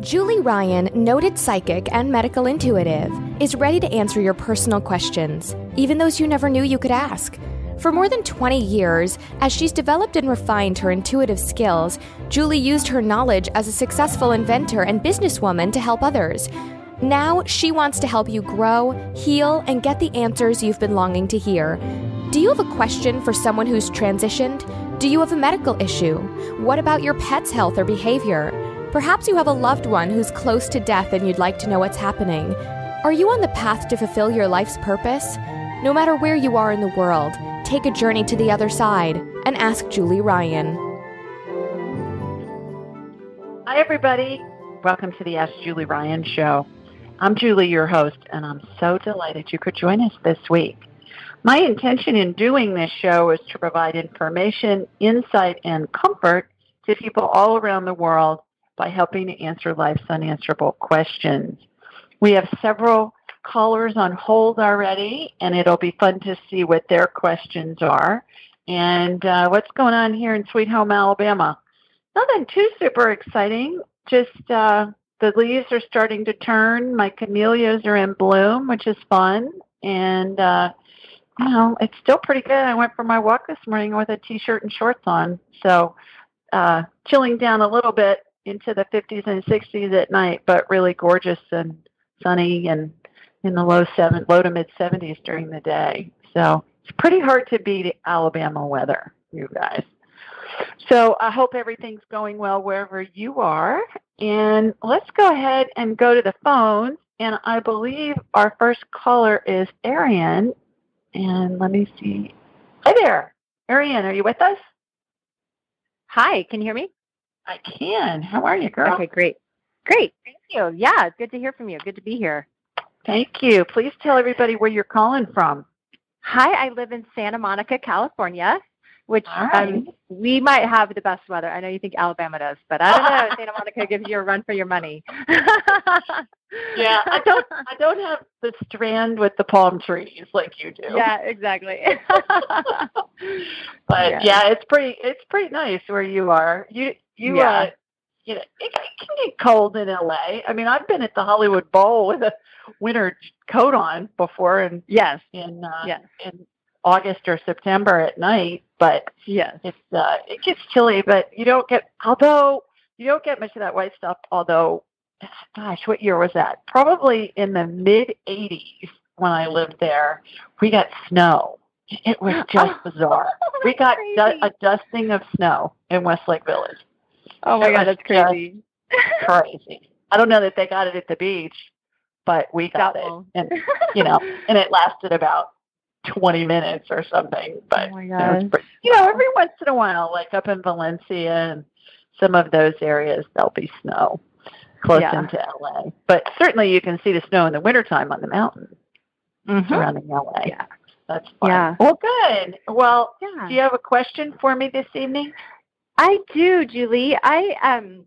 Julie Ryan, noted psychic and medical intuitive, is ready to answer your personal questions, even those you never knew you could ask. For more than 20 years, as she's developed and refined her intuitive skills, Julie used her knowledge as a successful inventor and businesswoman to help others. Now, she wants to help you grow, heal, and get the answers you've been longing to hear. Do you have a question for someone who's transitioned? Do you have a medical issue? What about your pet's health or behavior? Perhaps you have a loved one who's close to death and you'd like to know what's happening. Are you on the path to fulfill your life's purpose? No matter where you are in the world, take a journey to the other side and ask Julie Ryan. Hi, everybody. Welcome to the Ask Julie Ryan show. I'm Julie, your host, and I'm so delighted you could join us this week. My intention in doing this show is to provide information, insight, and comfort to people all around the world by helping to answer life's unanswerable questions. We have several callers on hold already, and it'll be fun to see what their questions are. And uh, what's going on here in Sweet Home, Alabama? Nothing too super exciting. Just uh, the leaves are starting to turn. My camellias are in bloom, which is fun. And, uh, you know, it's still pretty good. I went for my walk this morning with a t-shirt and shorts on. So uh, chilling down a little bit into the 50s and 60s at night, but really gorgeous and sunny and in the low seven, low to mid 70s during the day. So it's pretty hard to beat Alabama weather, you guys. So I hope everything's going well wherever you are. And let's go ahead and go to the phone. And I believe our first caller is Arian. And let me see. Hi there. Arian, are you with us? Hi, can you hear me? I can. How are you, girl? Okay, great. Great. Thank you. Yeah, it's good to hear from you. Good to be here. Thank you. Please tell everybody where you're calling from. Hi, I live in Santa Monica, California, which right. um, we might have the best weather. I know you think Alabama does, but I don't know. Santa Monica gives you a run for your money. yeah, I don't. I don't have the strand with the palm trees like you do. Yeah, exactly. but yeah. yeah. it's pretty. It's pretty nice where you are. You you yeah. uh, you know, it, it can get cold in LA. I mean, I've been at the Hollywood Bowl with a winter coat on before, and yes, in uh, yes. in August or September at night. But yes, it's uh, it gets chilly. But you don't get although you don't get much of that white stuff. Although, gosh, what year was that? Probably in the mid '80s when I lived there. We got snow. It was just bizarre. We got du- a dusting of snow in Westlake Village. Oh my It god, that's crazy. crazy. I don't know that they got it at the beach, but we got it, and you know, and it lasted about twenty minutes or something. But Oh my gosh. pretty- you know, every once in a while, like up in Valencia and some of those areas, there'll be snow close Yeah. into LA. But certainly, you can see the snow in the wintertime on the mountain Mhm. surrounding LA. Yeah. That's fun. Yeah. Well, good. Well, Yeah. do you have a question for me this evening? I do, Julie. I um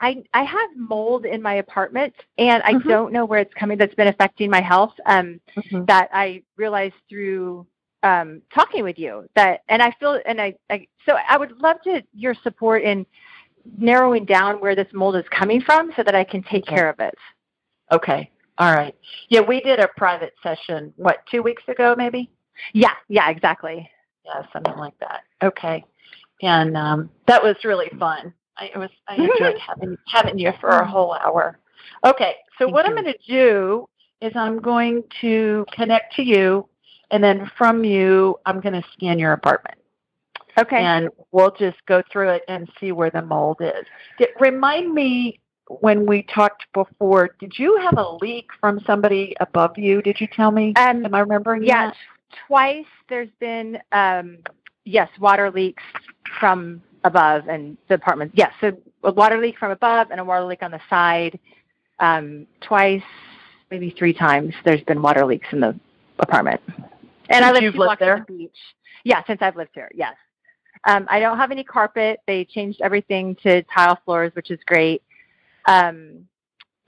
I I have mold in my apartment and I Mhm. don't know where it's coming that's been affecting my health. Um Mhm. that I realized through um talking with you that and I feel and I, I so I would love to your support in narrowing down where this mold is coming from so that I can take Okay. care of it. Okay. All right. Yeah, we did a private session, what, two weeks ago, maybe? Yeah, yeah, exactly. Yeah, something like that. Okay. And um, that was really fun. I it was I enjoyed having having you for a whole hour. Okay, so Thank what I'm going to do is I'm going to connect to you, and then from you, I'm going to scan your apartment, Okay. and we'll just go through it and see where the mold is. Did, remind me when we talked before. Did you have a leak from somebody above you? Did you tell me? um Am I remembering Yeah, that? twice there's been um yes, water leaks from above and the apartment. Yes, so a water leak from above and a water leak on the side. Um twice, maybe three times there's been water leaks in the apartment. And I Since live you've two lived blocks from there? the beach. Yeah, since I've lived here, yes. Um, I don't have any carpet. They changed everything to tile floors, which is great. Um,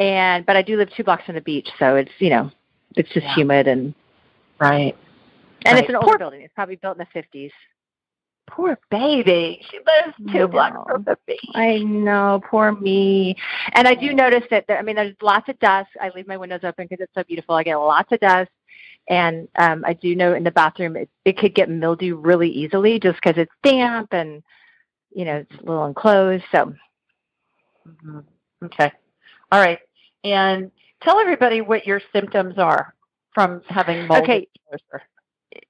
and but I do live two blocks from the beach, so it's you know it's just Yeah. humid and Right. and Right. it's an old building. It's probably built in the fifties. Poor baby. She lives two blocks from the beach. I know, poor me. And I do notice that, there, I mean, there's lots of dust. I leave my windows open because it's so beautiful. I get lots of dust. And um, I do know in the bathroom it, it could get mildew really easily just because it's damp and, you know, it's a little enclosed. So, mm-hmm. okay. All right. And tell everybody what your symptoms are from having mold okay. exposure.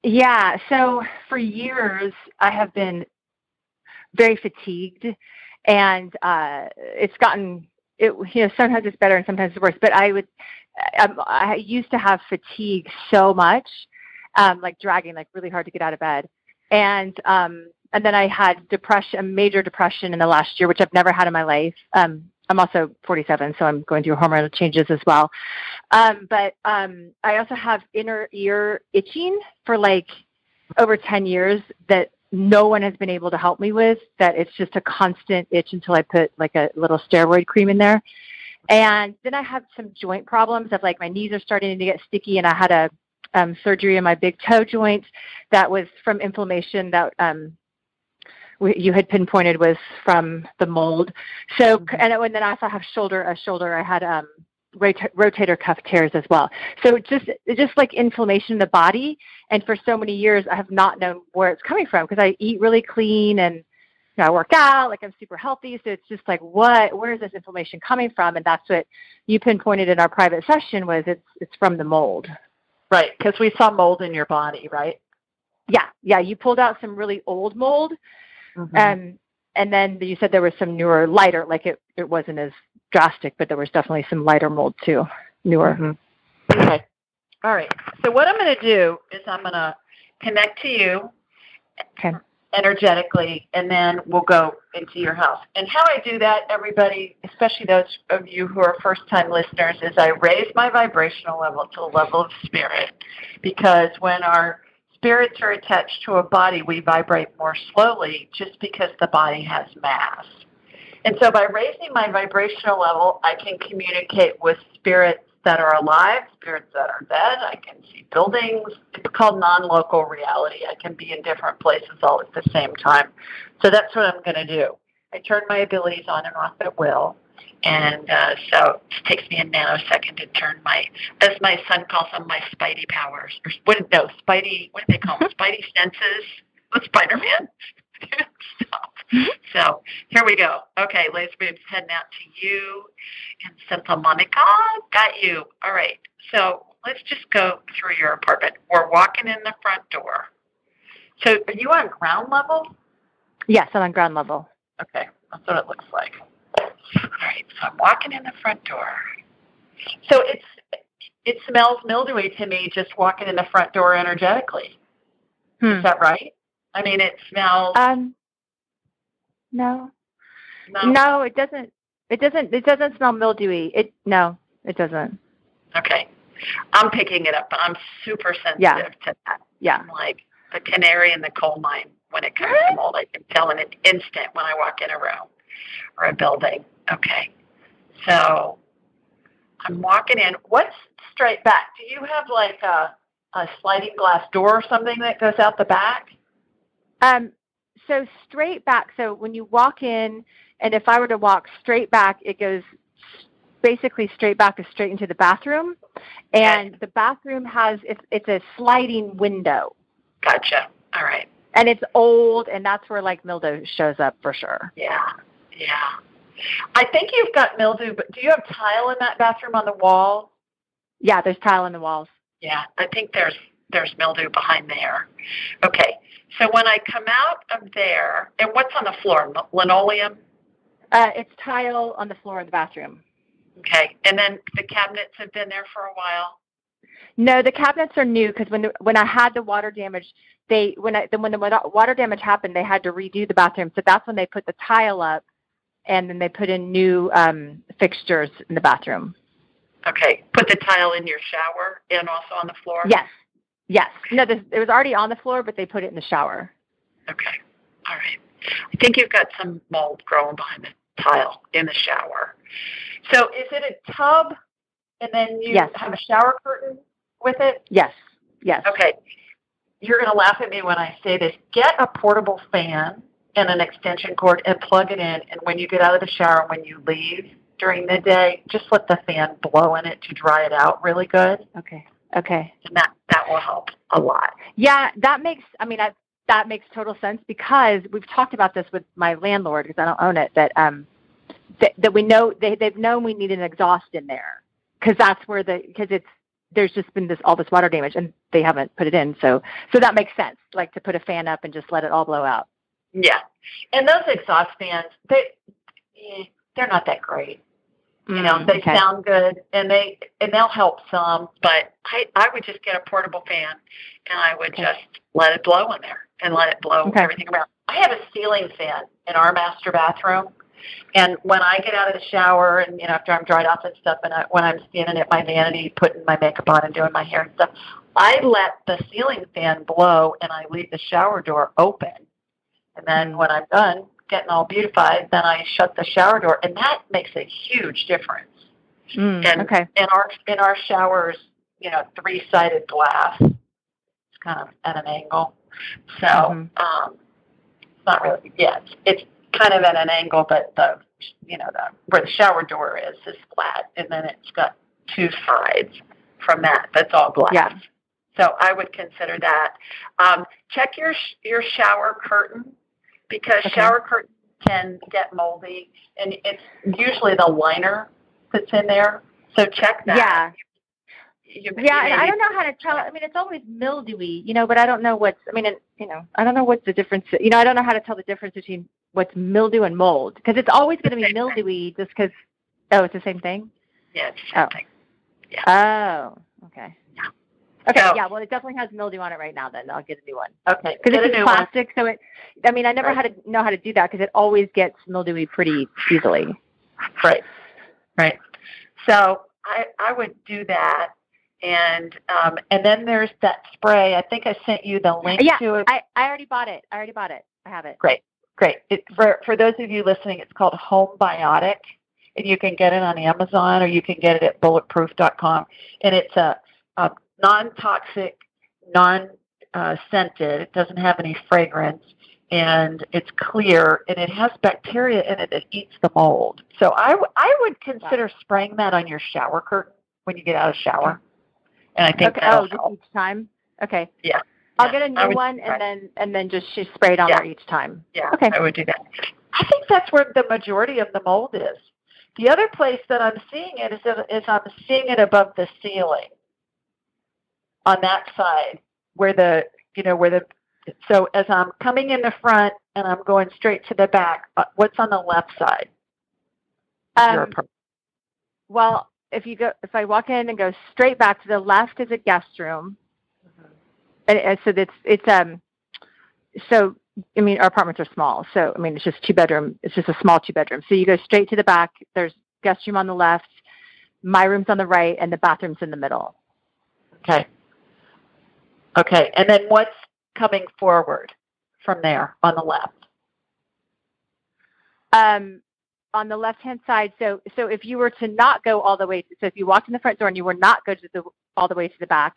Yeah. So for years, I have been very fatigued, and uh, it's gotten it. You know, sometimes it's better and sometimes it's worse. But I would, I, I used to have fatigue so much, um, like dragging like really hard to get out of bed, and um, and then I had depression, a major depression in the last year, which I've never had in my life. Um, I'm also 47, so I'm going through hormonal changes as well. Um, but um, I also have inner ear itching for like over 10 years that no one has been able to help me with. That it's just a constant itch until I put like a little steroid cream in there. And then I have some joint problems of like my knees are starting to get sticky, and I had a um, surgery in my big toe joint that was from inflammation that um, you had pinpointed was from the mold. So, mm-hmm. and, and then I also have shoulder, a shoulder, I had um, rotator cuff tears as well. So just, just like inflammation in the body. And for so many years, I have not known where it's coming from because I eat really clean and you know, I work out, like I'm super healthy. So it's just like, what, where is this inflammation coming from? And that's what you pinpointed in our private session was it's, it's from the mold. Right. Because we saw mold in your body, right? Yeah. Yeah. You pulled out some really old mold Mm-hmm. Um, and then you said there was some newer, lighter, like it, it wasn't as drastic, but there was definitely some lighter mold too, newer. Mm-hmm. Okay. All right. So what I'm going to do is I'm going to connect to you okay. energetically, and then we'll go into your house. And how I do that, everybody, especially those of you who are first-time listeners, is I raise my vibrational level to a level of spirit because when our spirits are attached to a body, we vibrate more slowly just because the body has mass. And so by raising my vibrational level, I can communicate with spirits that are alive, spirits that are dead. I can see buildings. It's called non-local reality. I can be in different places all at the same time. So that's what I'm going to do. I turn my abilities on and off at will. And uh, so it takes me a nanosecond to turn my, as my son calls them, my spidey powers. Or what? No, spidey. What do they call them? spidey senses. What Spider-Man? so here we go. Okay, Laser Beam's heading out to you in Santa Monica. Got you. All right. So let's just go through your apartment. We're walking in the front door. So are you on ground level? Yes, I'm on ground level. Okay, that's what it looks like. All right, so I'm walking in the front door. So it's it smells mildewy to me just walking in the front door energetically. Hmm. Is that right? I mean, it smells. Um, no. no, no, it doesn't. It doesn't. It doesn't smell mildewy. It no, it doesn't. Okay, I'm picking it up, but I'm super sensitive yeah. to that. Yeah, I'm like the canary in the coal mine when it comes to mold. I can tell in an instant when I walk in a room or a building. Okay. So I'm walking in. What's straight back? Do you have like a, a sliding glass door or something that goes out the back? Um, so straight back. So when you walk in, and if I were to walk straight back, it goes basically straight back is straight into the bathroom, and the bathroom has it's, it's a sliding window. Gotcha. All right. And it's old, and that's where like mildew shows up for sure. Yeah. Yeah. I think you've got mildew, but do you have tile in that bathroom on the wall? Yeah, there's tile in the walls. Yeah, I think there's there's mildew behind there. Okay, so when I come out of there, and what's on the floor? Linoleum? Uh, it's tile on the floor of the bathroom. Okay, and then the cabinets have been there for a while. No, the cabinets are new because when the, when I had the water damage, they when I then when the water damage happened, they had to redo the bathroom. So that's when they put the tile up and then they put in new um, fixtures in the bathroom. Okay. Put the tile in your shower and also on the floor? Yes. Yes. No, this, it was already on the floor, but they put it in the shower. Okay. All right. I think you've got some mold growing behind the tile in the shower. So is it a tub and then you yes. have a shower curtain with it? Yes. Yes. Okay. you're going to laugh at me when I say this. Get a portable fan and an extension cord and plug it in. And when you get out of the shower, when you leave during the day, just let the fan blow in it to dry it out really good. Okay. Okay. And that, that will help a lot. Yeah, that makes, I mean, I, that makes total sense because we've talked about this with my landlord because I don't own it, that, um, that, that we know, they, they've known we need an exhaust in there because that's where the, because it's, there's just been this, all this water damage and they haven't put it in. So, so that makes sense, like to put a fan up and just let it all blow out. Yeah. And those exhaust fans, they, eh, they're not that great. You know, Mm, they okay. sound good and they and they'll help some, but I I would just get a portable fan and I would Okay. just let it blow in there and let it blow Okay. everything around. I have a ceiling fan in our master bathroom. And when I get out of the shower and you know after I'm dried off and stuff and I, when I'm standing at my vanity putting my makeup on and doing my hair and stuff, I let the ceiling fan blow and I leave the shower door open. And then Mm. when I'm done getting all beautified, then I shut the shower door, and that makes a huge difference. Mm, And okay. in our in our showers, you know, three sided glass. It's kind of at an angle, so Mhm. um, it's not really. Yeah, it's, it's kind of at an angle, but the you know the where the shower door is is flat, and then it's got two sides from that. That's all glass. Yeah. So I would consider that. Um, check your sh- your shower curtain because Okay. shower curtains can get moldy, and it's usually the liner that's in there. So check that. Yeah. You, Yeah, and I don't know how to tell. I mean, it's always mildewy, you know, but I don't know what's. I mean, it, you know, I don't know what's the difference. You know, I don't know how to tell the difference between what's mildew and mold because it's always going to be thing. mildewy just because. Oh, it's the same thing. Yeah, it's the same Oh. thing. Oh, okay. Okay, So- yeah. Well, it definitely has mildew on it right now. Then I'll get a new one Okay, because it's new one. plastic. So it. I mean, I never Right. had to know how to do that because it always gets mildewy pretty easily. Right, right. So I I would do that, and um, and then there's that spray. I think I sent you the link Yeah, to it. I I already bought it. I already bought it. I have it. Great, great. It, for for those of you listening, it's called Homebiotic, and you can get it on Amazon or you can get it at bulletproof.com. And it's a, a non-toxic, non-scented. It doesn't have any fragrance, and it's clear, and it has bacteria in it that eats the mold. So I w- I would consider spraying that on your shower curtain when you get out of shower. And I think Okay. Oh, help. each time. Okay. Yeah. I'll Yeah, get a new one and then and then just sh- spray it on Yeah. there each time. Yeah, Okay. I would do that. I think that's where the majority of the mold is. The other place that I'm seeing it is, is I'm seeing it above the ceiling on that side where the, you know, where the, so as I'm coming in the front and I'm going straight to the back, uh, what's on the left side? your Um, apartment? well, if you go if I walk in and go straight back to the left is a guest room. And, and so it's it's um so I mean our apartments are small. So I mean it's just two bedroom it's just a small two bedroom. So you go straight to the back, there's guest room on the left, my room's on the right and the bathroom's in the middle. Okay. Okay. And then what's coming forward from there on the left? um, on the left hand side. So so if you were to not go all the way, so if you walked in the front door and you were not go to the all the way to the back,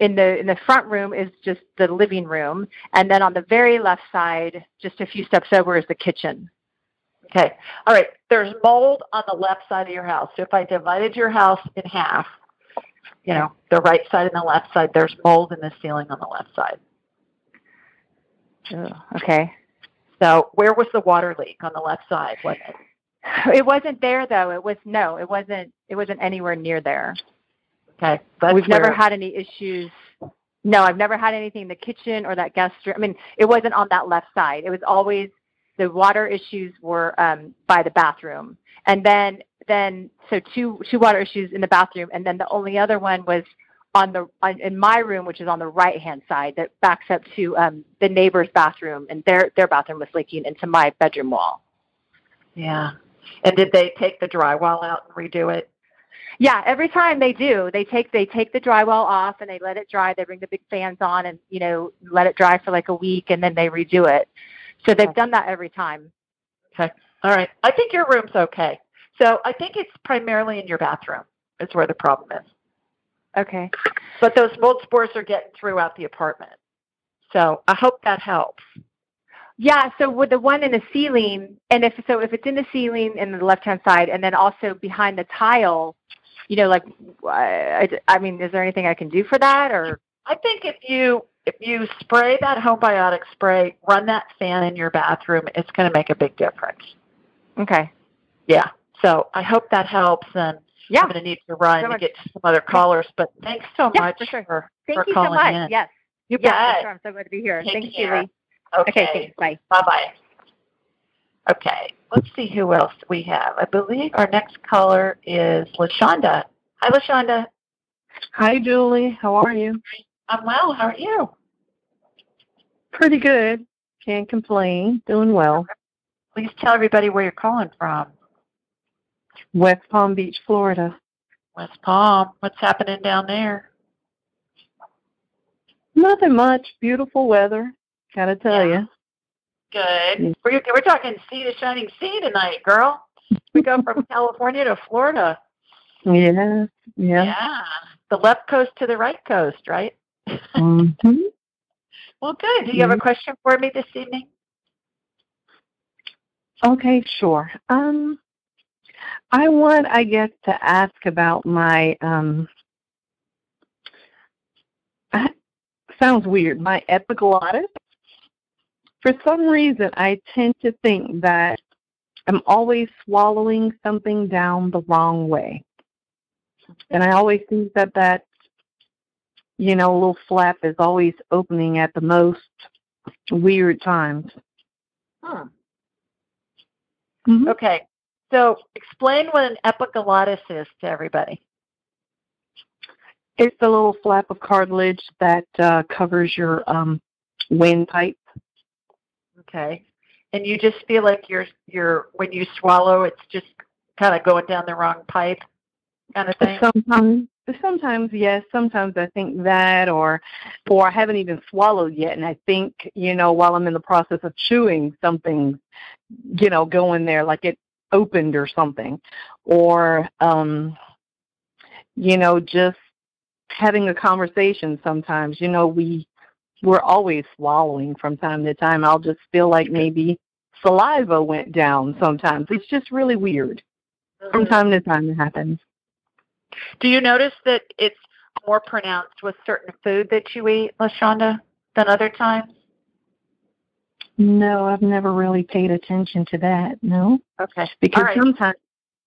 in the in the front room is just the living room, and then on the very left side, just a few steps over, is the kitchen. Okay. All right. There's mold on the left side of your house. So if I divided your house in half, you know, the right side and the left side, there's mold in the ceiling on the left side. Okay. So where was the water leak on the left side? Was it? It wasn't there though. It was no. It wasn't. It wasn't anywhere near there. Okay. That's We've never had any issues. No, I've never had anything in the kitchen or that guest room. I mean, it wasn't on that left side. It was always the water issues were um, by the bathroom, and then then so two two water issues in the bathroom, and then the only other one was on the on, in my room, which is on the right hand side, that backs up to um, the neighbor's bathroom, and their their bathroom was leaking into my bedroom wall. Yeah. And did they take the drywall out and redo it? Yeah, every time they do, they take they take the drywall off and they let it dry. They bring the big fans on and you know let it dry for like a week and then they redo it. So they've done that every time. Okay. All right. I think your room's okay. So I think it's primarily in your bathroom. Is where the problem is. Okay. But those mold spores are getting throughout the apartment. So I hope that helps. Yeah, so with the one in the ceiling, and if so, if it's in the ceiling in the left-hand side, and then also behind the tile, you know, like, I, I mean, is there anything I can do for that, or? I think if you if you spray that homebiotic spray, run that fan in your bathroom, it's going to make a big difference. Okay. Yeah. So I hope that helps, and yeah. I'm going to need to run so to get to some other callers. But thanks so yeah, much for, sure. for, Thank for you calling so much. in. Yes. You yeah, bet. Sure. I'm so glad to be here. Take Thanks, care. Julie. Okay. okay. Thanks. Bye. Bye bye. Okay. Let's see who else we have. I believe our next caller is Lashonda. Hi, Lashonda. Hi, Julie. How are you? I'm well. How are you? Pretty good. Can't complain. Doing well. Please tell everybody where you're calling from. West Palm Beach, Florida. West Palm. What's happening down there? Nothing much. Beautiful weather. Gotta tell yeah. you. Good. We're, we're talking sea to shining sea tonight, girl. We go from California to Florida. Yeah. Yeah. Yeah. The left coast to the right coast, right? Mm-hmm. well, good. Do you have a question for me this evening? Okay, sure. Um, I want, I guess, to ask about my um. sounds weird. My epiglottis. For some reason, I tend to think that I'm always swallowing something down the wrong way, and I always think that that you know a little flap is always opening at the most weird times. Hmm. Mm-hmm. Okay. So explain what an epiglottis is to everybody. It's the little flap of cartilage that uh, covers your um, windpipe. Okay. And you just feel like you're you're when you swallow, it's just kind of going down the wrong pipe, kind of thing. Sometimes, sometimes yes. Sometimes I think that, or or I haven't even swallowed yet, and I think you know while I'm in the process of chewing, something you know going there, like it opened or something, or um, you know just having a conversation. Sometimes you know we we're always swallowing from time to time. I'll just feel like maybe saliva went down sometimes. It's just really weird. From time to time it happens. Do you notice that it's more pronounced with certain food that you eat, Lashonda, than other times? No, I've never really paid attention to that. No. Okay. Because right. sometimes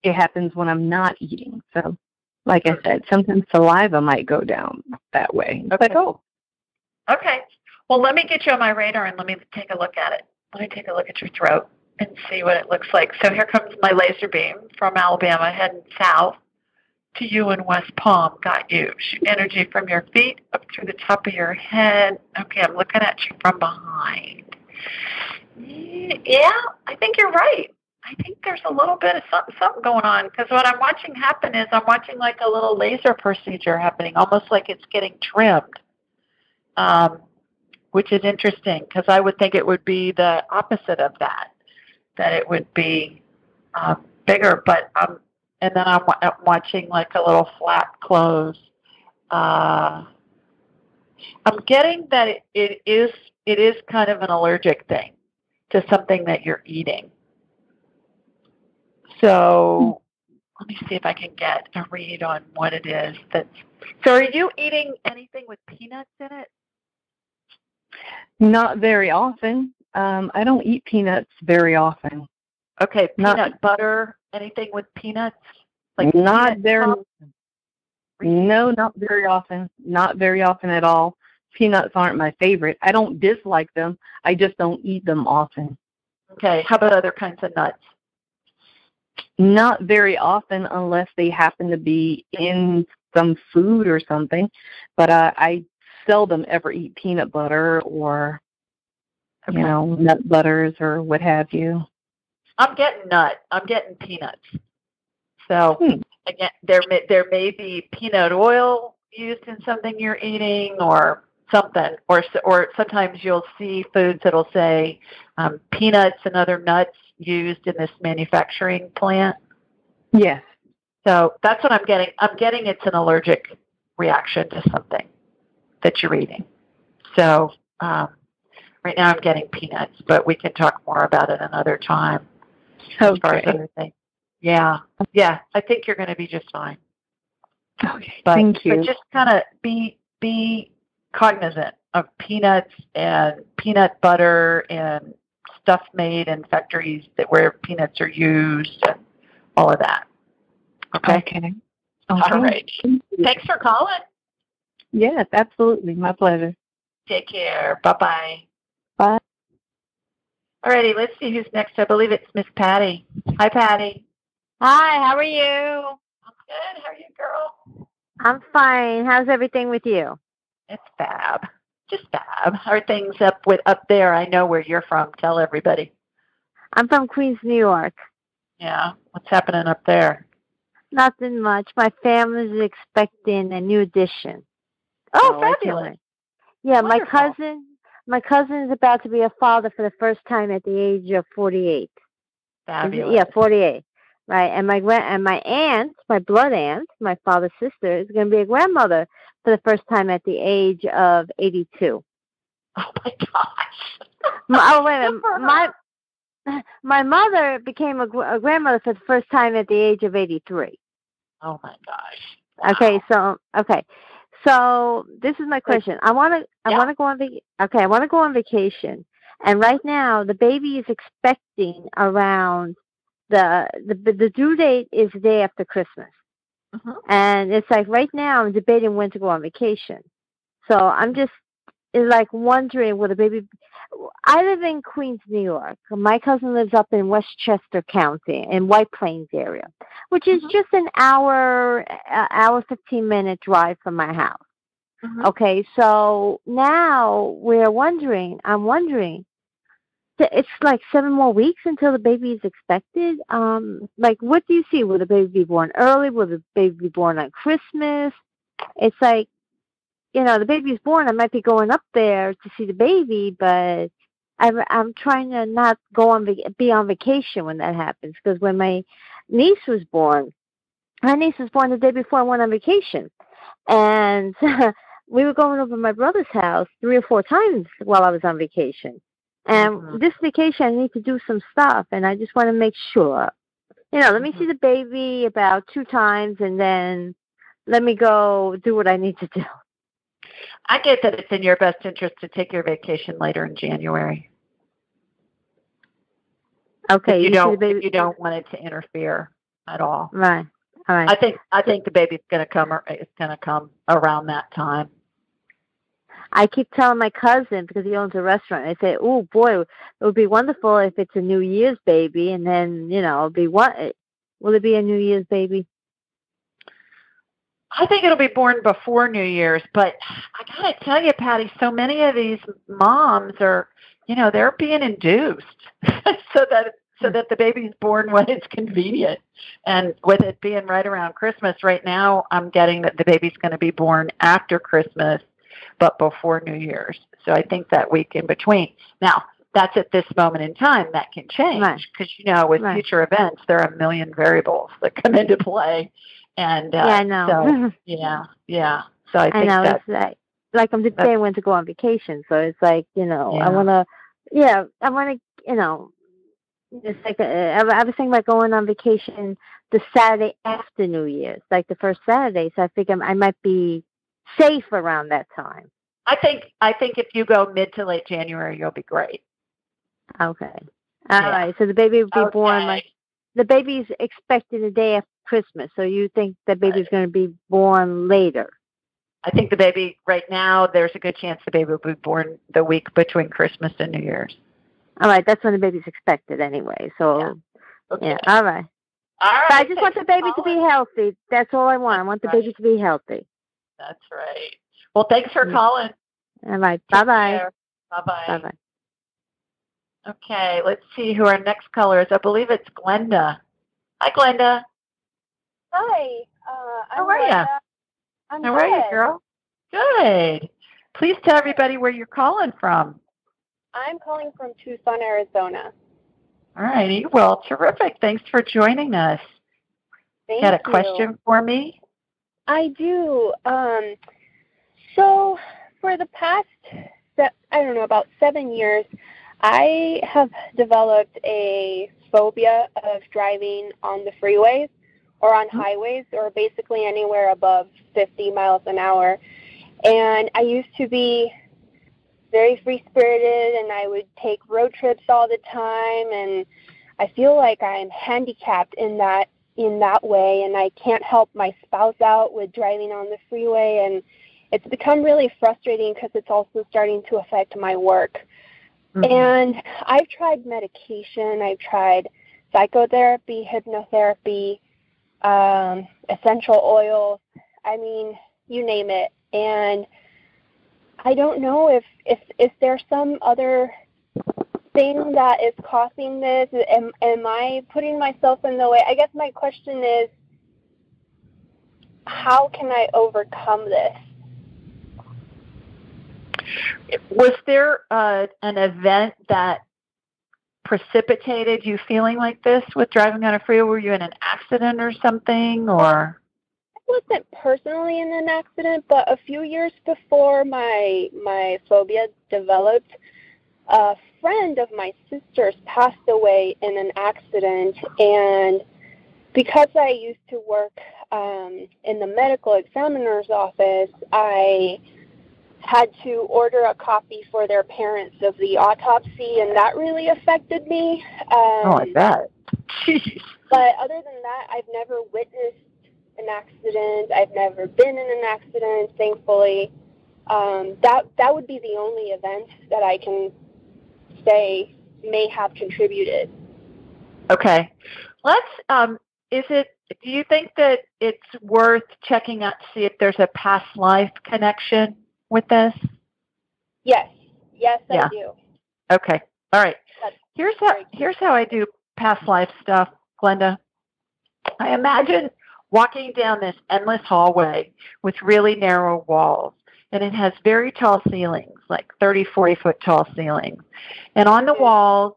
it happens when I'm not eating. So, like I said, sometimes saliva might go down that way. It's Okay. like, oh, Okay. Well, let me get you on my radar and let me take a look at it. Let me take a look at your throat and see what it looks like. So here comes my laser beam from Alabama heading south to you in West Palm. Got you. Shoot energy from your feet up through the top of your head. Okay, I'm looking at you from behind. Yeah, I think you're right. I think there's a little bit of something, something going on because what I'm watching happen is I'm watching like a little laser procedure happening, almost like it's getting trimmed um, which is interesting because I would think it would be the opposite of that, that it would be uh, bigger. But um, and then I'm, I'm watching like a little flap close. Uh, I'm getting that it, it is it is kind of an allergic thing to something that you're eating. So let me see if I can get a read on what it is that's. So are you eating anything with peanuts in it? not very often. Um, I don't eat peanuts very often. Okay, Not- peanut butter, anything with peanuts? Like not peanut very. pop? No, not very often. Not very often at all. Peanuts aren't my favorite. I don't dislike them. I just don't eat them often. Okay, how about other kinds of nuts? Not very often unless they happen to be in some food or something. But uh, I seldom ever eat peanut butter or Okay. you know nut butters or what have you. I'm getting nut. I'm getting peanuts. So Hmm. again, there may, there may be peanut oil used in something you're eating, or something, or s- or sometimes you'll see foods that'll say um, peanuts and other nuts used in this manufacturing plant. Yes. So that's what I'm getting. I'm getting it's an allergic reaction to something that you're eating. So um, Right now I'm getting peanuts, but we can talk more about it another time. As far as Okay. Yeah. Yeah. I think you're going to be just fine. Okay. But, Thank you. But just kind of be be cognizant of peanuts and peanut butter and stuff made in factories that where peanuts are used and all of that. Okay. okay. All Okay. right. Thanks for calling. Yes, absolutely. My pleasure. Take care. Bye bye bye. Bye. All righty. Let's see who's next. I believe it's Miss Patty. Hi, Patty. Hi, how are you? I'm good. How are you, girl? I'm fine. How's everything with you? It's fab. Just fab. How are things up with up there? I know where you're from. Tell everybody. I'm from Queens, New York. Yeah. What's happening up there? Nothing much. My family's expecting a new addition. Oh, So fabulous. wait. Yeah, my cousin my cousin is about to be a father for the first time at the age of 48. Fabulous. Yeah, 48. Right. And my grand and my aunt, my blood aunt, my father's sister is going to be a grandmother for the first time at the age of 82. Oh my gosh. My, oh, wait a minute. My my mother became a, gr- a grandmother for the first time at the age of 83. Oh my gosh. Okay, so okay, so this is my question. I want to I Yeah. want to go on the okay. I want to go on vacation, and right now the baby is expecting around the the the due date is the day after Christmas, Mhm. and it's like right now I'm debating when to go on vacation. So I'm just like wondering will the baby. I live in Queens, New York. My cousin lives up in Westchester County in White Plains area which is Mhm. just an hour, uh, hour fifteen minute drive from my house. Mhm. Okay, so now we're wondering. I'm wondering. It's like seven more weeks until the baby is expected. Um, like, what do you see? Will the baby be born early? Will the baby be born on Christmas? It's like, you know, the baby's born. I might be going up there to see the baby, but I'm I'm trying to not go on vac- be on vacation when that happens because when my niece was born. My niece was born the day before I went on vacation. And we were going over to my brother's house three or four times while I was on vacation. And Mhm. this vacation, I need to do some stuff, and I just want to make sure. You know, let me see the baby about two times, and then let me go do what I need to do. I get that it's in your best interest to take your vacation later in January. Okay, if you, see don't the baby. if you don't want it to interfere at all. Right. All right. I think I think the baby's going to come or it's going to come around that time. I keep telling my cousin because he owns a restaurant. I say, "Oh boy, it would be wonderful if it's a New Year's baby." And then you know, it'll be what? Will it be a New Year's baby? I think it'll be born before New Year's, but I got to tell you, Patty, so many of these moms are, you know, they're being induced so that so that the baby's born when it's convenient. And with it being right around Christmas right now, I'm getting that the baby's going to be born after Christmas, but before New Year's. So I think that week in between. Now, that's at this moment in time. That can change Right. because, you know, with Right. future events, there are a million variables that come into play. And uh, yeah, I know. so yeah, yeah. So I I think know. that It's like like I'm debating when to go on vacation. So it's like you know, Yeah. I want to. Yeah, I want to. You know, it's like uh, I, I was thinking about going on vacation the Saturday after New Year's, like the first Saturday. So I think I'm, I might be safe around that time. I think I think if you go mid to late January, you'll be great. Okay. All Yeah. right. So the baby will be born like the baby's expected the day after Christmas. So you think the baby's going to be born later? I think the baby right now. There's a good chance the baby will be born the week between Christmas and New Year's. All right. That's when the baby's expected anyway. So Yeah. yeah. All right. All right. But I just want the baby to be healthy. That's all I want. I want the baby to be healthy. That's right. Well, thanks for Mm. calling. All right. Bye bye. Bye bye. Bye bye. Okay, let's see who our next caller is. I believe it's Glenda. Hi, Glenda. Hi. Uh, How I'm are? Glenda. I'm How are you, girl? Good. Please tell everybody where you're calling from. I'm calling from Tucson, Arizona. All righty. Well, terrific. Thanks for joining us. Thank Got a you. question for me? I do. Um, so for the past I don't know about seven years, I have developed a phobia of driving on the freeways or on highways or basically anywhere above 50 miles an hour. And I used to be very free spirited and I would take road trips all the time and I feel like I'm handicapped in that in that way and I can't help my spouse out with driving on the freeway and it's become really frustrating because it's also starting to affect my work. Mm-hmm. And I've tried medication, I've tried psychotherapy, hypnotherapy, um, essential oils. I mean, you name it. And I don't know if if is there some other thing that is causing this? Am am I putting myself in the way? I guess my question is how can I overcome this? Was there uh, an event that precipitated you feeling like this with driving on a freeway? Were you in an accident or something, or? I wasn't personally in an accident, but a few years before my my phobia developed, a friend of my sister's passed away in an accident, and because I used to work um, in the medical examiner's office, I had to order a copy for their parents of the autopsy, and that really affected me. Um, oh, I bet. but other than that, I've never witnessed an accident. I've never been in an accident, thankfully. Um, that that would be the only event that I can say may have contributed. Okay, let's. Um, is it? Do you think that it's worth checking out to see if there's a past life connection with this? Yes. Yes, yeah. I do. Okay. All right. That's here's how here's how I do past life stuff, Glenda. I imagine walking down this endless hallway with really narrow walls. And it has very tall ceilings, like 30, 40 foot tall ceilings. And on the walls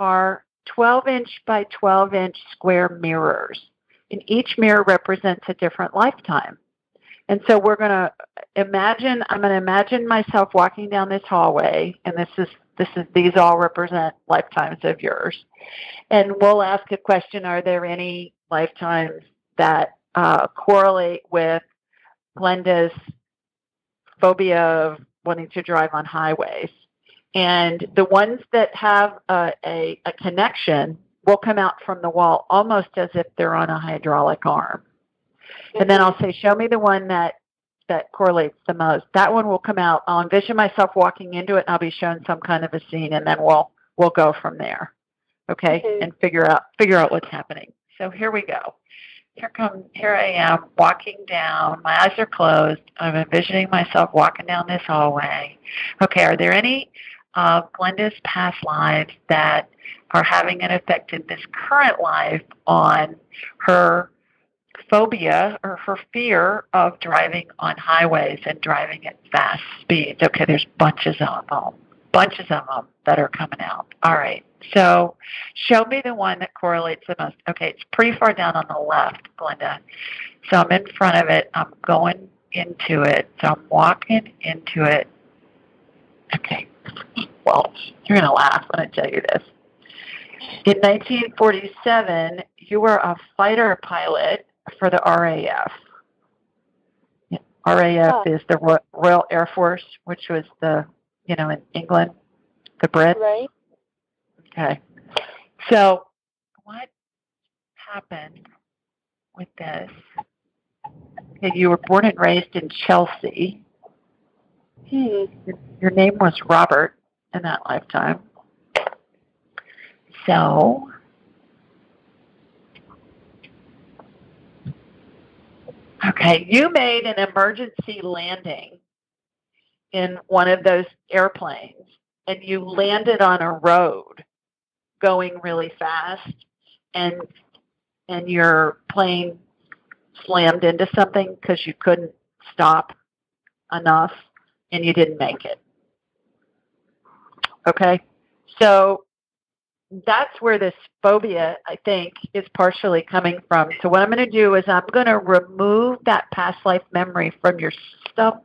are 12 inch by 12 inch square mirrors. And each mirror represents a different lifetime. And so we're going to imagine, I'm going to imagine myself walking down this hallway, and this is, this is, these all represent lifetimes of yours. And we'll ask a question, are there any lifetimes that uh, correlate with Glenda's phobia of wanting to drive on highways. And the ones that have a, a, a connection will come out from the wall almost as if they're on a hydraulic arm. And then I'll say, show me the one that that correlates the most. That one will come out. I'll envision myself walking into it and I'll be shown some kind of a scene and then we'll we'll go from there. Okay? Mm-hmm. And figure out figure out what's happening. So here we go here come here I am walking down. My eyes are closed. I'm envisioning myself walking down this hallway. Okay, are there any of uh, Glenda's past lives that are having an effect in this current life on her phobia or her fear of driving on highways and driving at fast speeds? Okay, there's bunches of them bunches of them that are coming out. All right. So show me the one that correlates the most. Okay, it's pretty far down on the left, Glenda. So I'm in front of it. I'm going into it. So I'm walking into it. Okay. Well, you're going to laugh when I tell you this. In 1947, you were a fighter pilot for the RAF. RAF oh. is the Royal Air Force, which was the you know, in England, the bread. Right. Okay. So what happened with this? Okay, you were born and raised in Chelsea. Hmm. Your name was Robert in that lifetime. So Okay, you made an emergency landing in one of those airplanes and you landed on a road going really fast and and your plane slammed into something because you couldn't stop enough and you didn't make it. Okay? So that's where this phobia, I think, is partially coming from. So what I'm going to do is I'm going to remove that past life memory from your stuff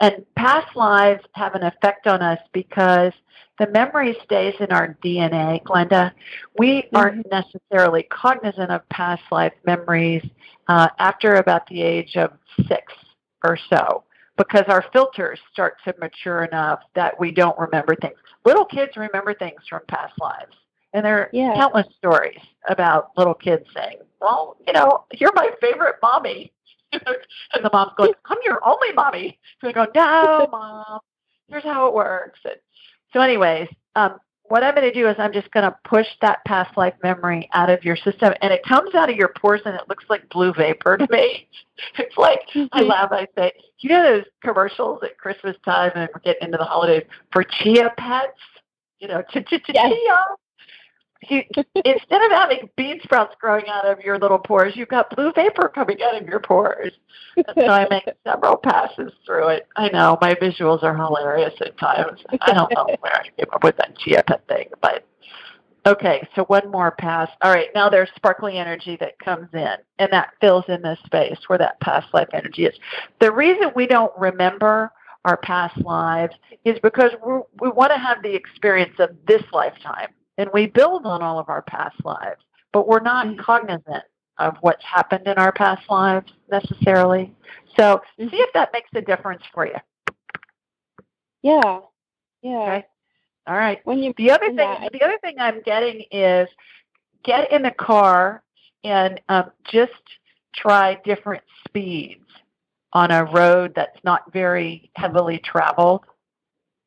And past lives have an effect on us because the memory stays in our DNA, Glenda. We mm-hmm. aren't necessarily cognizant of past life memories uh, after about the age of six or so because our filters start to mature enough that we don't remember things. Little kids remember things from past lives. And there are yeah. countless stories about little kids saying, Well, you know, you're my favorite mommy. and the mom's going, I'm your only mommy. So they go, No, mom, here's how it works. And so, anyways, um, what I'm going to do is I'm just going to push that past life memory out of your system, and it comes out of your pores, and it looks like blue vapor to me. it's like I mm-hmm. laugh. I say, you know those commercials at Christmas time, and we're getting into the holidays for chia pets. You know, chia chia chia you, instead of having bean sprouts growing out of your little pores, you've got blue vapor coming out of your pores. And so I make several passes through it. I know my visuals are hilarious at times. I don't know where I came up with that chia pet thing, but okay. So one more pass. All right. Now there's sparkly energy that comes in, and that fills in this space where that past life energy is. The reason we don't remember our past lives is because we we want to have the experience of this lifetime and we build on all of our past lives, but we're not mm-hmm. cognizant of what's happened in our past lives necessarily. So mm-hmm. see if that makes a difference for you. Yeah. Yeah. Okay. All right. When you the other thing that, the other thing I'm getting is get in the car and um, just try different speeds on a road that's not very heavily traveled.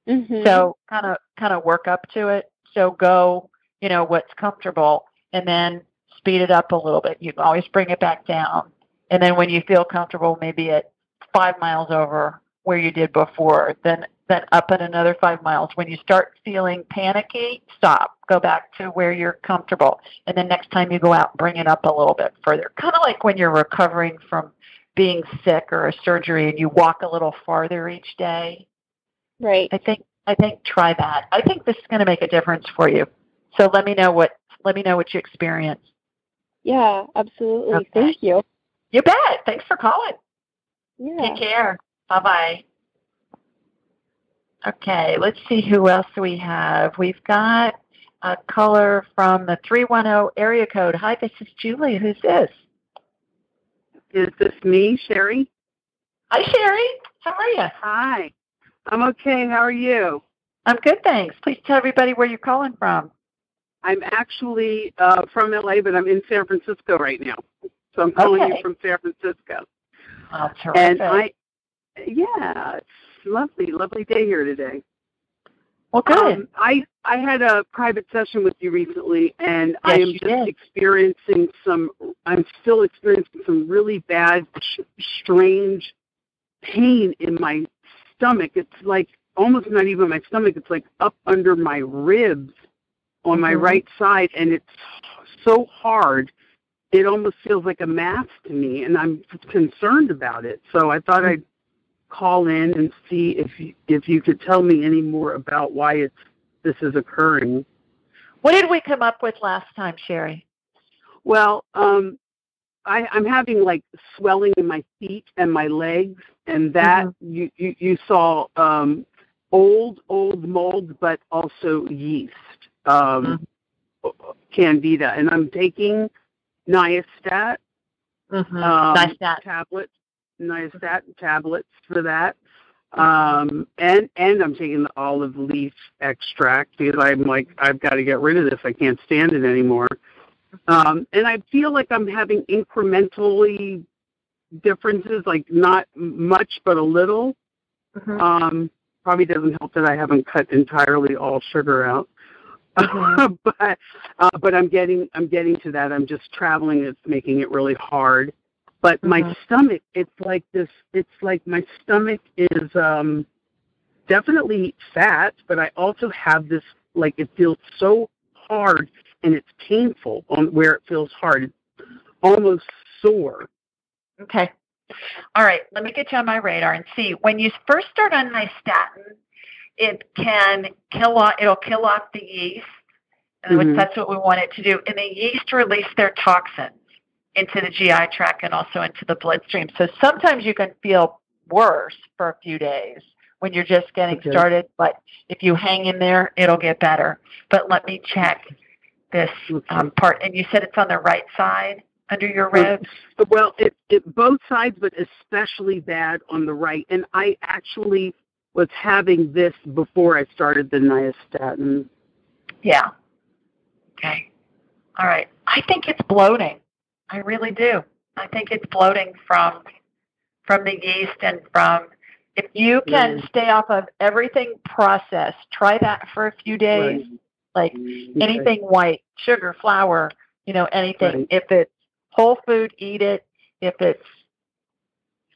Mm-hmm. So kind of kind of work up to it. So go, you know, what's comfortable and then speed it up a little bit. You always bring it back down. And then when you feel comfortable, maybe at five miles over where you did before, then then up at another five miles. When you start feeling panicky, stop. Go back to where you're comfortable. And then next time you go out, bring it up a little bit further. Kind of like when you're recovering from being sick or a surgery and you walk a little farther each day. Right. I think I think try that. I think this is going to make a difference for you. So let me know what let me know what you experience. Yeah, absolutely. Okay. Thank you. You bet. Thanks for calling. Yeah. Take care. Bye bye. Okay, let's see who else we have. We've got a caller from the 310 area code. Hi, this is Julie. Who's this? Is this me, Sherry? Hi, Sherry. How are you? Hi. I'm okay. How are you? I'm good, thanks. Please tell everybody where you're calling from. I'm actually uh, from LA, but I'm in San Francisco right now. So I'm calling okay. you from San Francisco. Oh, terrific. And I, yeah, it's lovely, lovely day here today. Well, good. Um, I I had a private session with you recently, and yes, I am just did. experiencing some. I'm still experiencing some really bad, strange pain in my stomach. It's like almost not even my stomach. It's like up under my ribs on mm-hmm. my right side, and it's so hard. It almost feels like a mass to me, and I'm concerned about it. So I thought I'd call in and see if you, if you could tell me any more about why it's this is occurring. What did we come up with last time, Sherry? Well, um, I, I'm having like swelling in my feet and my legs, and that mm-hmm. you, you you saw um, old old mold, but also yeast, um, mm-hmm. candida, and I'm taking niastat, mm-hmm. um, niastat tablets, niastat tablets for that. Um, and and I'm taking the olive leaf extract because I'm like I've got to get rid of this. I can't stand it anymore. Um, and I feel like I'm having incrementally differences, like not much, but a little. Mm-hmm. Um, probably doesn't help that I haven't cut entirely all sugar out. Mm-hmm. but uh, but I'm getting I'm getting to that. I'm just traveling. It's making it really hard. But mm-hmm. my stomach, it's like this. It's like my stomach is um, definitely fat, but I also have this like it feels so hard and it's painful on where it feels hard. It's almost sore. Okay. All right. Let me get you on my radar and see. When you first start on nystatin, it can kill off. It'll kill off the yeast, and mm-hmm. that's what we want it to do. And the yeast release their toxins into the GI tract and also into the bloodstream. So sometimes you can feel worse for a few days when you're just getting Okay. started. But if you hang in there, it'll get better. But let me check this um, part. And you said it's on the right side under your ribs. Well, it, it both sides, but especially bad on the right. And I actually was having this before I started the nystatin. Yeah. Okay. All right. I think it's bloating. I really do. I think it's bloating from from the yeast and from if you can Mm. stay off of everything processed, try that for a few days. Like anything white, sugar, flour, you know, anything. Right. If it's whole food, eat it. If it's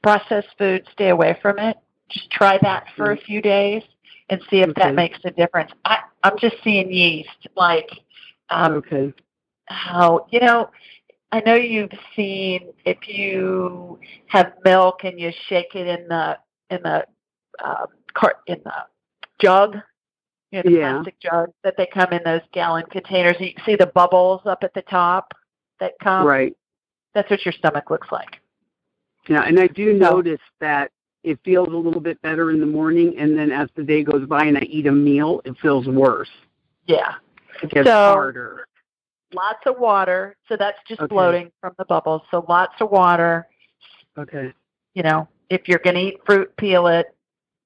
processed food, stay away from it. Just try that for a few days and see if Okay. that makes a difference. I, I'm just seeing yeast, like um, okay. how you know. I know you've seen if you have milk and you shake it in the in the uh, cart in the jug, you know, the Yeah. plastic jug that they come in those gallon containers. And you can see the bubbles up at the top that come. right. That's what your stomach looks like. Yeah, and I do So- notice that it feels a little bit better in the morning, and then as the day goes by and I eat a meal, it feels worse. Yeah. It gets So- harder. Lots of water. So that's just Okay. bloating from the bubbles. So lots of water. Okay. You know, if you're going to eat fruit, peel it.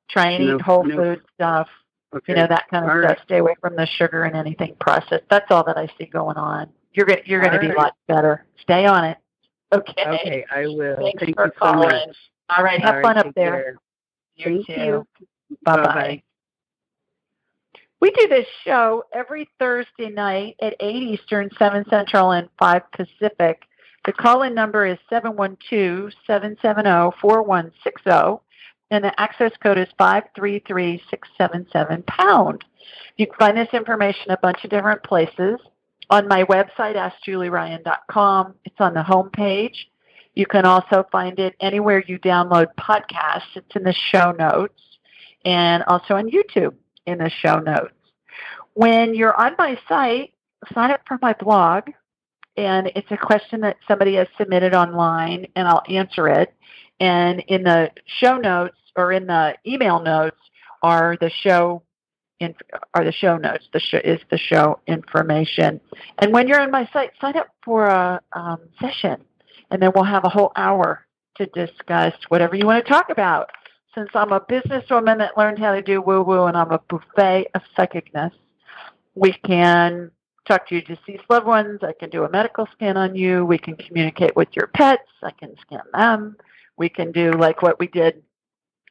Try and No- eat whole no- food stuff. Okay. you know that kind of All stuff. right. Stay away from the sugar and anything processed. That's all that I see going on. You're gonna you're gonna All be right. a lot better. Stay on it. Okay. Okay, I will. Thanks Thank for you so calling. much. All right. Have All fun right, up there. care. You Thank too. you. Bye bye. Bye-bye. We do this show every Thursday night at 8 Eastern, 7 Central, and 5 Pacific. The call-in number is 712-770-4160, and the access code is 533677 pound. You can find this information a bunch of different places. On my website, AskJulieRyan.com. It's on the home page. You can also find it anywhere you download podcasts. It's in the show notes and also on YouTube in the show notes. When you're on my site, sign up for my blog, and it's a question that somebody has submitted online, and I'll answer it. And in the show notes or in the email notes are the show in, are the show notes. The show is the show information. And when you're on my site, sign up for a um, session, and then we'll have a whole hour to discuss whatever you want to talk about since I'm a businesswoman that learned how to do woo woo and I'm a buffet of psychicness, we can talk to your deceased loved ones. I can do a medical scan on you. We can communicate with your pets. I can scan them. We can do like what we did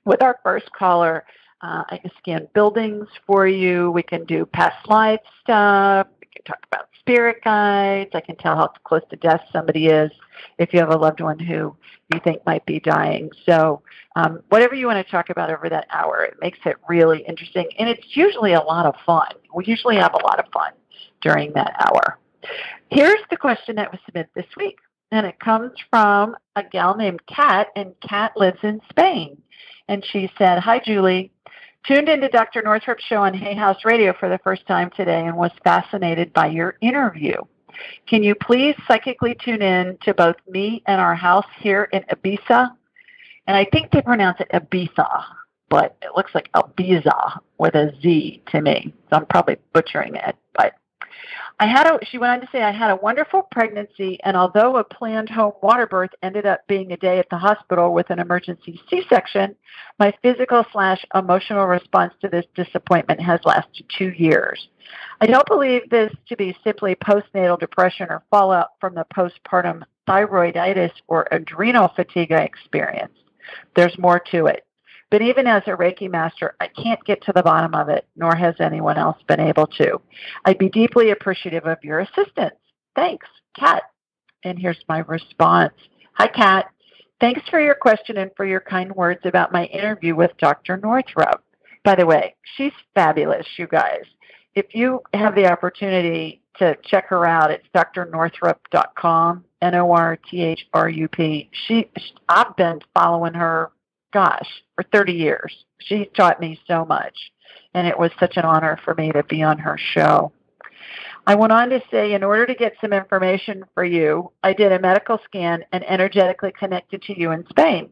with our first caller. Uh, I can scan buildings for you. We can do past life stuff. We can talk about spirit guides. I can tell how close to death somebody is if you have a loved one who you think might be dying. So um, whatever you want to talk about over that hour, it makes it really interesting. And it's usually a lot of fun. We usually have a lot of fun during that hour. Here's the question that was submitted this week. And it comes from a gal named Kat, and Kat lives in Spain. And she said, Hi, Julie. Tuned into Dr. Northrup's show on Hay House Radio for the first time today and was fascinated by your interview. Can you please psychically tune in to both me and our house here in Ibiza? And I think they pronounce it Ibiza, but it looks like Ibiza with a Z to me. So I'm probably butchering it, but I had a, she went on to say, I had a wonderful pregnancy, and although a planned home water birth ended up being a day at the hospital with an emergency C-section, my physical slash emotional response to this disappointment has lasted two years. I don't believe this to be simply postnatal depression or fallout from the postpartum thyroiditis or adrenal fatigue I experienced. There's more to it. But even as a Reiki master, I can't get to the bottom of it, nor has anyone else been able to. I'd be deeply appreciative of your assistance. Thanks, Kat. And here's my response. Hi, Kat. Thanks for your question and for your kind words about my interview with Dr. Northrup. By the way, she's fabulous, you guys. If you have the opportunity to check her out, it's drnorthrup.com, N-O-R-T-H-R-U-P. She, I've been following her gosh, for 30 years. She taught me so much, and it was such an honor for me to be on her show. I went on to say, in order to get some information for you, I did a medical scan and energetically connected to you in Spain.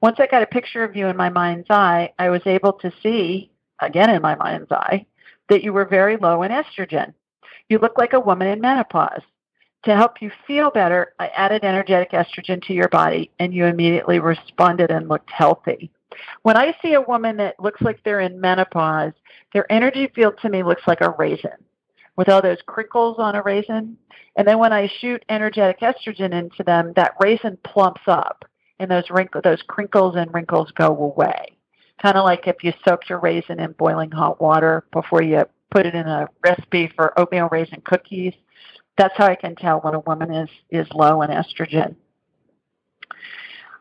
Once I got a picture of you in my mind's eye, I was able to see, again in my mind's eye, that you were very low in estrogen. You look like a woman in menopause. To help you feel better, I added energetic estrogen to your body and you immediately responded and looked healthy. When I see a woman that looks like they're in menopause, their energy field to me looks like a raisin with all those crinkles on a raisin. And then when I shoot energetic estrogen into them, that raisin plumps up and those wrinkles, those crinkles and wrinkles go away. Kind of like if you soak your raisin in boiling hot water before you put it in a recipe for oatmeal raisin cookies. That's how I can tell when a woman is, is low in estrogen.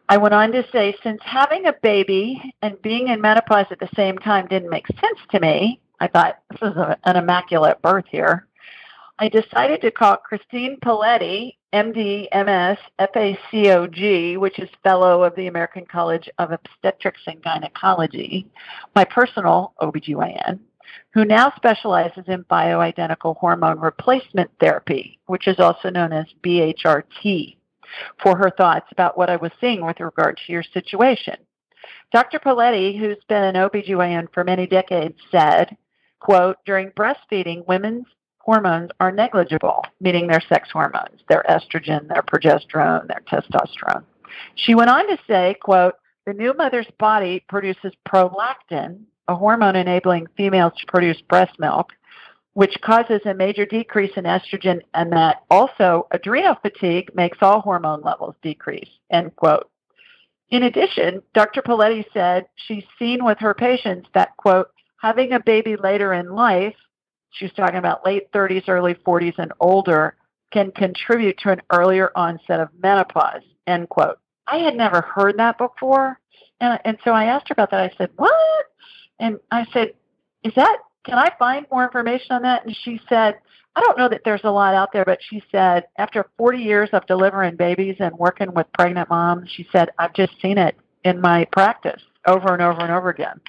I went on to say, since having a baby and being in menopause at the same time didn't make sense to me, I thought this is a, an immaculate birth here. I decided to call Christine Paletti, MD, MS, FACOG, which is Fellow of the American College of Obstetrics and Gynecology, my personal OBGYN, who now specializes in bioidentical hormone replacement therapy, which is also known as BHRT, for her thoughts about what I was seeing with regard to your situation. Dr. Paletti, who's been an OBGYN for many decades, said, quote, during breastfeeding, women's hormones are negligible, meaning their sex hormones, their estrogen, their progesterone, their testosterone. She went on to say, quote, the new mother's body produces prolactin, a hormone enabling females to produce breast milk, which causes a major decrease in estrogen and that also adrenal fatigue makes all hormone levels decrease, end quote. In addition, Dr. Paletti said she's seen with her patients that, quote, having a baby later in life she's talking about late 30s, early 40s, and older, can contribute to an earlier onset of menopause, end quote. I had never heard that before. And, and so I asked her about that. I said, what? And I said, is that, can I find more information on that? And she said, I don't know that there's a lot out there, but she said, after 40 years of delivering babies and working with pregnant moms, she said, I've just seen it in my practice over and over and over again.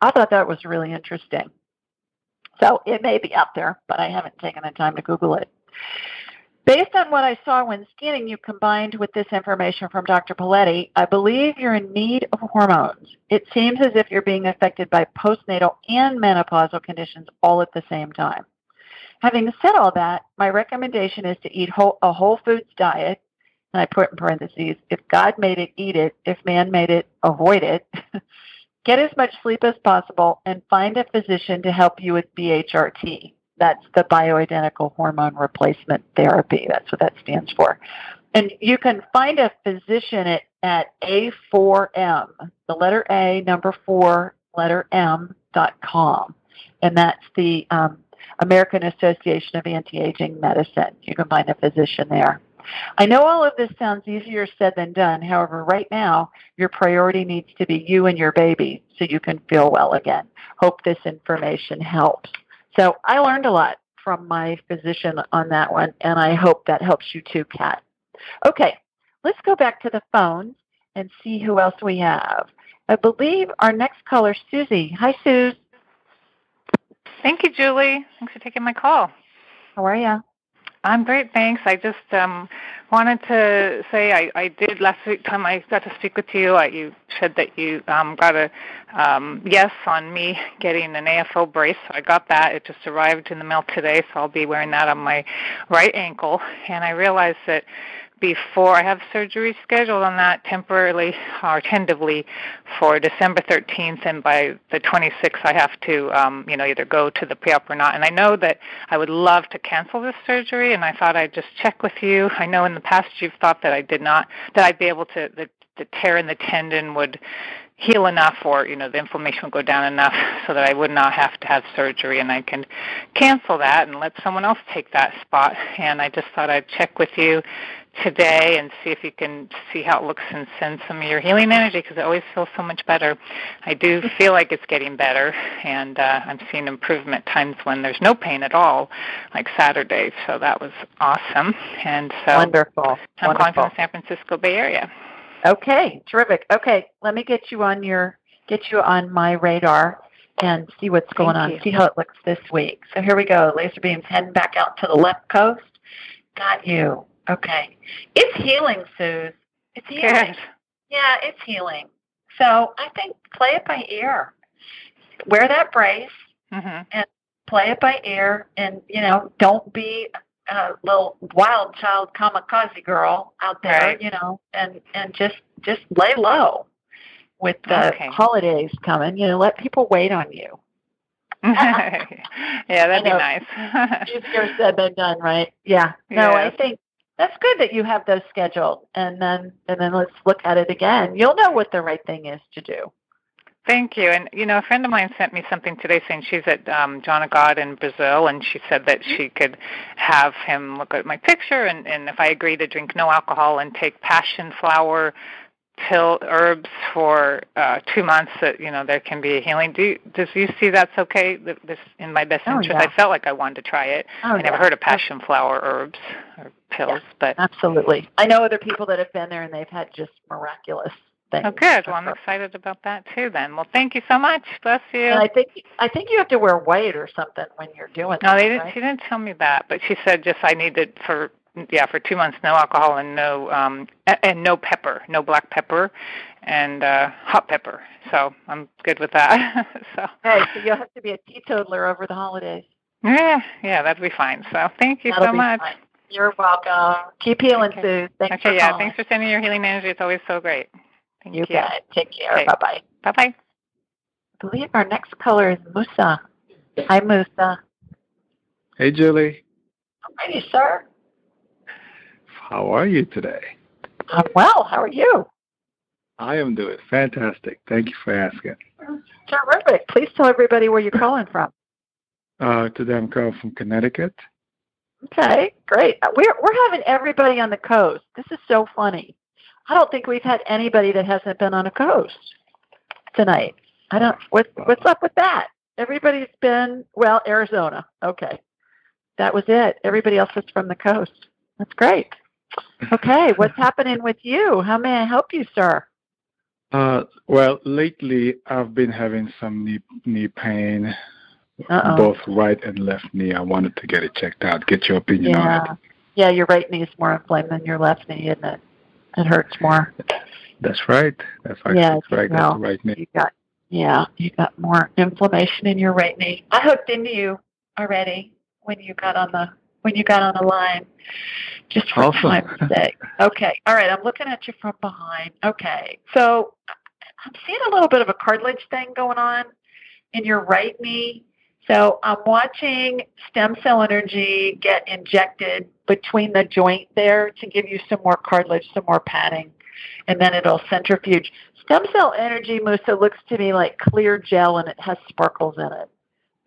I thought that was really interesting. So it may be out there, but I haven't taken the time to Google it. Based on what I saw when scanning you combined with this information from Dr. Paletti, I believe you're in need of hormones. It seems as if you're being affected by postnatal and menopausal conditions all at the same time. Having said all that, my recommendation is to eat whole, a whole foods diet, and I put in parentheses, if God made it, eat it. If man made it, avoid it. Get as much sleep as possible and find a physician to help you with BHRT. That's the bioidentical hormone replacement therapy. That's what that stands for. And you can find a physician at, at A4M, the letter A, number four, letter M, dot com. And that's the um, American Association of Anti-Aging Medicine. You can find a physician there. I know all of this sounds easier said than done. However, right now, your priority needs to be you and your baby so you can feel well again. Hope this information helps. So I learned a lot from my physician on that one, and I hope that helps you too, Kat. Okay, let's go back to the phone and see who else we have. I believe our next caller, Susie. Hi, Suze. Thank you, Julie. Thanks for taking my call. How are you? I'm great, thanks. I just um, wanted to say I, I did last week time I got to speak with you. I, you said that you um, got a um, yes on me getting an AFO brace. So I got that. It just arrived in the mail today, so I'll be wearing that on my right ankle. And I realized that before I have surgery scheduled on that temporarily or tentatively for December 13th, and by the 26th I have to, um, you know, either go to the pre-op or not. And I know that I would love to cancel this surgery, and I thought I'd just check with you. I know in the past you've thought that I did not, that I'd be able to, the, the tear in the tendon would heal enough or you know the inflammation would go down enough so that I would not have to have surgery and I can cancel that and let someone else take that spot and I just thought I'd check with you today and see if you can see how it looks and send some of your healing energy because it always feels so much better. I do feel like it's getting better, and uh, I'm seeing improvement times when there's no pain at all, like Saturday. So that was awesome. And so wonderful. I'm wonderful. calling from the San Francisco Bay Area. Okay, terrific. Okay, let me get you on your get you on my radar and see what's going Thank on. you. See how it looks this week. So here we go. Laser beams heading back out to the left coast. Got you. Okay. It's healing, Suze. It's healing. Good. Yeah, it's healing. So I think play it by ear. Wear that brace Mhm. and play it by ear, and you know, don't be a little wild child kamikaze girl out there. Right. You know, and and just just lay low with the Okay. holidays coming. You know, let people wait on you. yeah, that'd be know. nice. Easier said than done, right? Yeah. No, I think that's good that you have those scheduled, and then and then let's look at it again. You'll know what the right thing is to do. Thank you. And you know, a friend of mine sent me something today saying she's at um John of God in Brazil and she said that she could have him look at my picture and, and if I agree to drink no alcohol and take passion flower pill herbs for uh two months that you know there can be a healing. Do you, does you see that's okay? Th- This in my best Oh, interest. yeah. I felt like I wanted to try it. Oh, I never yeah. heard of passion flower herbs or pills, but Absolutely. I know other people that have been there and they've had just miraculous things. oh good. Well I'm excited about that too then. Well thank you so much. Bless you. And I think I think you have to wear white or something when you're doing No, that, they didn't. right? She didn't tell me that, but she said just I needed for yeah for two months no alcohol and no um a- and no pepper, no black pepper, and uh hot pepper. So I'm good with that. so Hey, so you'll have to be a teetotaler over the holidays. yeah, yeah, that'd be fine. So thank you That'll so be much. fine. You're welcome. Keep healing, Okay. Sue. Thanks okay, for yeah, calling. thanks for sending your healing energy. It's always so great. Thank You you. bet. Take care. Okay. Bye bye. Bye bye. I believe our next caller is Musa. Hi, Musa. Hey, Julie. Alrighty, sir. How are you today? I'm well. How are you? I am doing fantastic. Thank you for asking. Terrific. Please tell everybody where you're calling from. Uh, today I'm calling from Connecticut. Okay, great. Uh, We're we're having everybody on the coast. This is so funny. I don't think we've had anybody that hasn't been on a coast tonight. I don't. What what's up with that? Everybody's been well, Arizona. Okay, that was it. Everybody else is from the coast. That's great. Okay, what's happening with you? How may I help you, sir? Uh, well, lately I've been having some knee knee pain, Uh-oh. both right and left knee. I wanted to get it checked out. Get your opinion on Yeah, it. yeah. Your right knee is more inflamed than your left knee, isn't it? It hurts more. That's right. That's actually Yeah, correct. well, That's right knee. You got yeah, you got more inflammation in your right knee. I hooked into you already when you got on the when you got on the line. Just for Awesome. time's sake. Okay. All right, I'm looking at you from behind. Okay. So I'm seeing a little bit of a cartilage thing going on in your right knee. So I'm watching stem cell energy get injected between the joint there to give you some more cartilage, some more padding, and then it'll centrifuge. Stem cell energy, Musa, looks to me like clear gel and it has sparkles in it.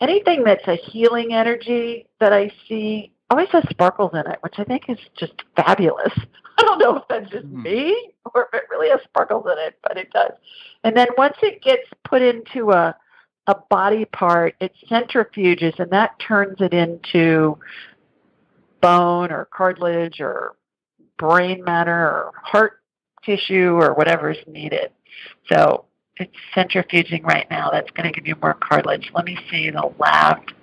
Anything that's a healing energy that I see always has sparkles in it, which I think is just fabulous. I don't know if that's just Hmm. me or if it really has sparkles in it, but it does. And then once it gets put into a a body part, it centrifuges and that turns it into bone or cartilage or brain matter or heart tissue or whatever is needed. So it's centrifuging right now. That's going to give you more cartilage. Let me see the left.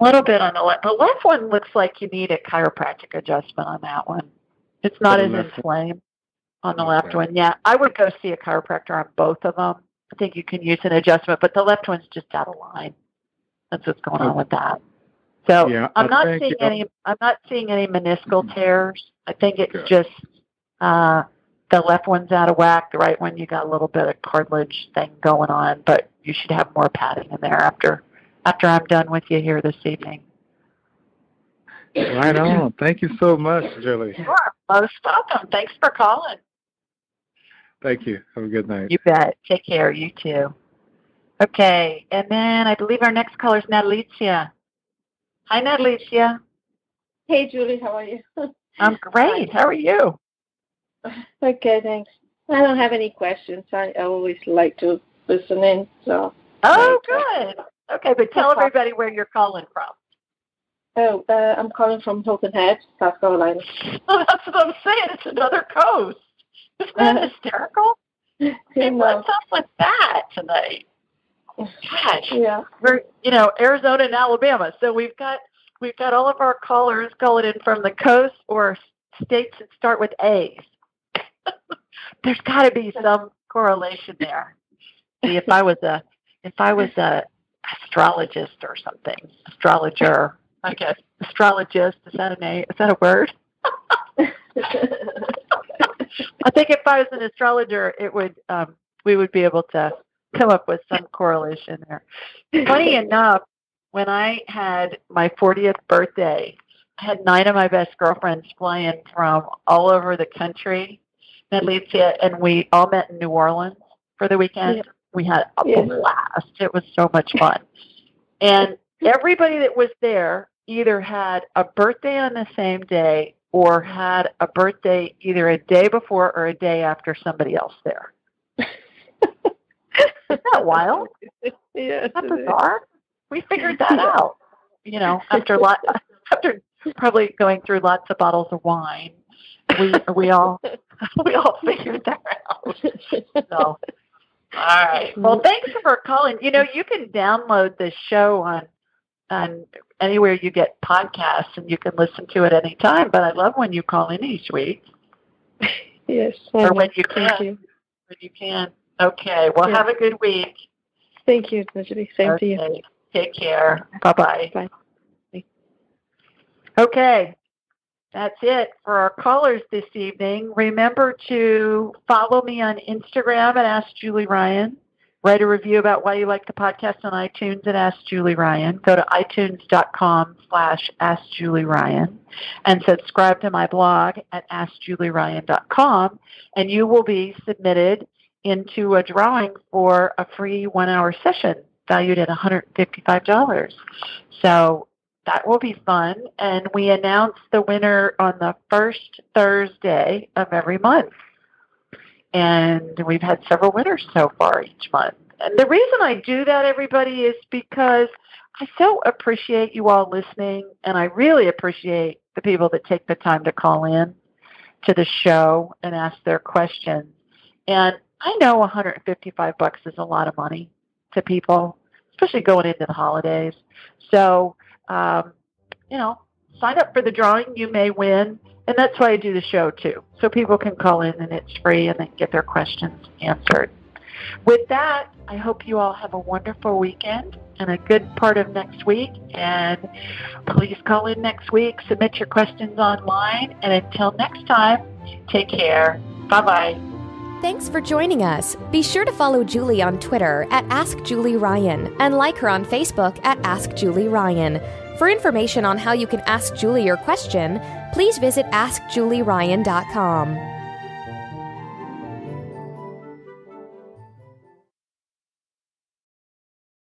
A little bit on the left. The left one looks like you need a chiropractic adjustment on that one. It's not as inflamed on the Okay. left one. Yeah, I would go see a chiropractor on both of them. I think you can use an adjustment, but the left one's just out of line. That's what's going on with that. So Yeah, I'm not think, seeing uh, any. I'm not seeing any meniscal tears. I think it's Good. just uh, the left one's out of whack. The right one, you got a little bit of cartilage thing going on, but you should have more padding in there after after I'm done with you here this evening. Right on. Thank you so much, Julie. You are most welcome. Thanks for calling. Thank you. Have a good night. You bet. Take care. You too. Okay, and then I believe our next caller is Natalicia. Hi, Natalicia. Hey, Julie, how are you? I'm great. How are you? okay, thanks. I don't have any questions. I I always like to listen in. So, Oh, good. Okay, but tell everybody where you're calling from. oh, uh, I'm calling from Hilton Head, South Carolina. Oh, that's what I'm saying. It's another coast. Isn't that hysterical? You Hey, what's up with that tonight? Gosh, yeah. we're you know Arizona and Alabama, so we've got we've got all of our callers calling in from the coast or states that start with A's. there's got to be some correlation there. See, if I was a if I was a astrologist or something, astrologer, I guess astrologist is that a name? Is that a word? I think if I was an astrologer, it would um, we would be able to come up with some correlation there. Funny enough, when I had my 40th birthday, I had nine of my best girlfriends flying from all over the country, Medlicia, and we all met in New Orleans for the weekend. Yeah. We had a yeah. blast. It was so much fun. And everybody that was there either had a birthday on the same day or had a birthday either a day before or a day after somebody else there. Isn't that wild? Isn't that bizarre? We figured that out. You know, after lot after probably going through lots of bottles of wine, we we all we all figured that out. So, all right. Mm-hmm. Well, thanks for calling. You know, you can download this show on on anywhere you get podcasts, and you can listen to it anytime. But I love when you call in each week. Yes, or when you can. You. When you can. Okay. Well, have a good week. Thank you, Judy. Same okay. to you. Take care. Bye-bye. Bye. Okay. That's it for our callers this evening. Remember to follow me on Instagram at Ask Julie Ryan. Write a review about why you like the podcast on iTunes and Ask Julie Ryan. Go to itunes.com slash Ask Julie Ryan and subscribe to my blog at AskJulieRyan.com and you will be submitted into a drawing for a free one-hour session valued at $155. So that will be fun. And we announce the winner on the first Thursday of every month. And we've had several winners so far each month. And the reason I do that, everybody, is because I so appreciate you all listening, and I really appreciate the people that take the time to call in to the show and ask their questions. And I know 155 bucks is a lot of money to people, especially going into the holidays. So, um, you know, sign up for the drawing. You may win. And that's why I do the show too. So people can call in and it's free and they get their questions answered. With that, I hope you all have a wonderful weekend and a good part of next week. And please call in next week, submit your questions online. And until next time, take care. Bye bye. Thanks for joining us. Be sure to follow Julie on Twitter at AskJulieRyan and like her on Facebook at AskJulieRyan. For information on how you can ask Julie your question, please visit AskJulieRyan.com.